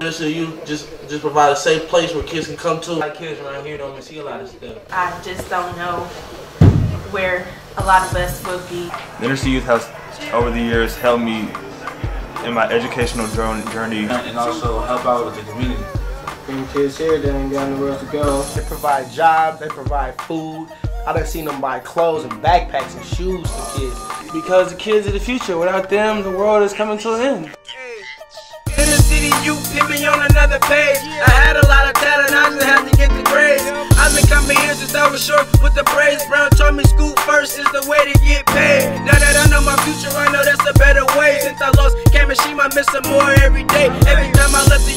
So you just just provide a safe place where kids can come to. A lot of kids around here don't even see a lot of stuff. I just don't know where a lot of us will be. The Inner Youth has, over the years, helped me in my educational journey. And also help out with the community. Bring kids here, they ain't got nowhere else to go. They provide jobs, they provide food. I done seen them buy clothes and backpacks and shoes for kids. Because the kids are the future, without them, the world is coming to an end. City, you hit me on another page. I had a lot of talent, I just had to get the grades. I've been coming here since I was short with the praise. Brown told me school first is the way to get paid. Now that I know my future, I know that's a better way. Since I lost Kamishima, I'm missing more every day. Every time I left the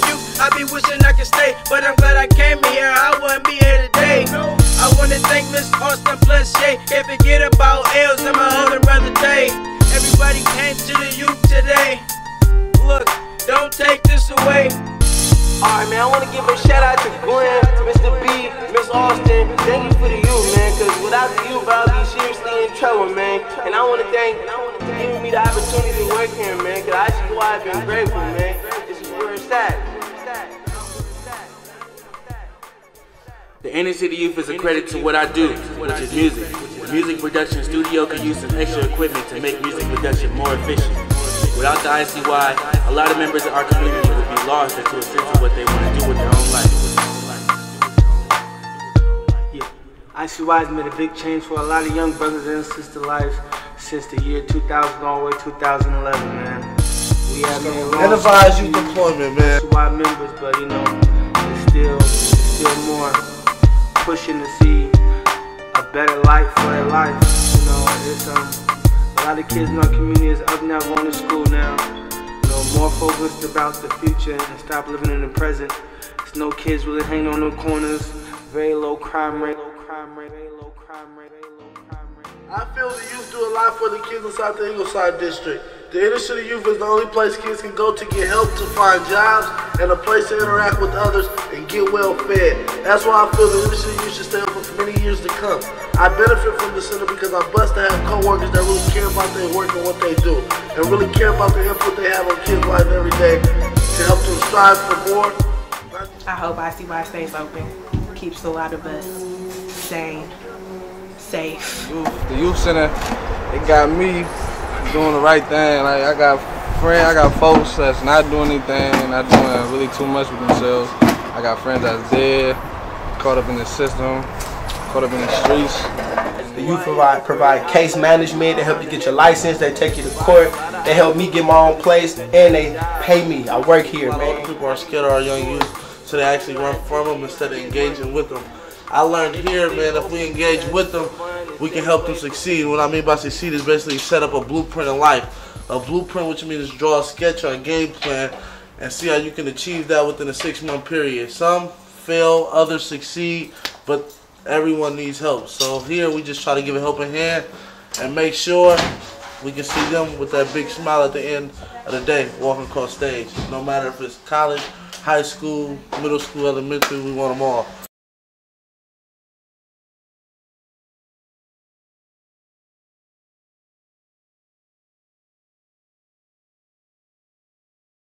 I'll be seriously in trouble, man. And I want to thank giving me the opportunity to work here, man, because I see why I've been grateful, man. This is where it's at. The Inner City Youth is a credit to what I do, which is music. The music production studio can use some extra equipment to make music production more efficient. Without the ICY, a lot of members of our community would be lost into a sense of what they want to do with their own life. ICY has made a big change for a lot of young brothers and sisters' lives since the year 2000 all the way 2011, man. We have made long Innovative youth deployment, man. ICY members, but you know, there's still, still more pushing to see a better life for their life. You know, it's um, a lot of kids in our community is up now going to school now. You know, more focused about the future and stop living in the present. There's no kids really hanging on the corners. Very low crime rate. Low crime rate. Very low crime rate. Very low crime rate. I feel the youth do a lot for the kids inside the Ingleside district. The inner city youth is the only place kids can go to get help to find jobs and a place to interact with others and get well fed. That's why I feel the inner city youth should stay open for many years to come. I benefit from the center because I'm blessed to have coworkers that really care about their work and what they do, and really care about the input they have on kids' life every day to help them strive for more. I hope ICY stays open, keeps a lot of us sane, safe. The youth center, it got me doing the right thing. Like I got friends, I got folks that's not doing anything, not doing really too much with themselves. I got friends that's dead, caught up in the system, caught up in the streets. The youth provide, provide case management. They help you get your license. They take you to court. They help me get my own place, and they pay me. I work here, A lot of man. people are scared of our young youth, so they actually run from them instead of engaging with them. I learned here, man, if we engage with them, we can help them succeed. What I mean by succeed is basically set up a blueprint in life. A blueprint, which means draw a sketch or a game plan and see how you can achieve that within a six month period. Some fail, others succeed, but everyone needs help. So here we just try to give a helping hand and make sure we can see them with that big smile at the end of the day walking across stage. No matter if it's college, high school, middle school, elementary, we want them all.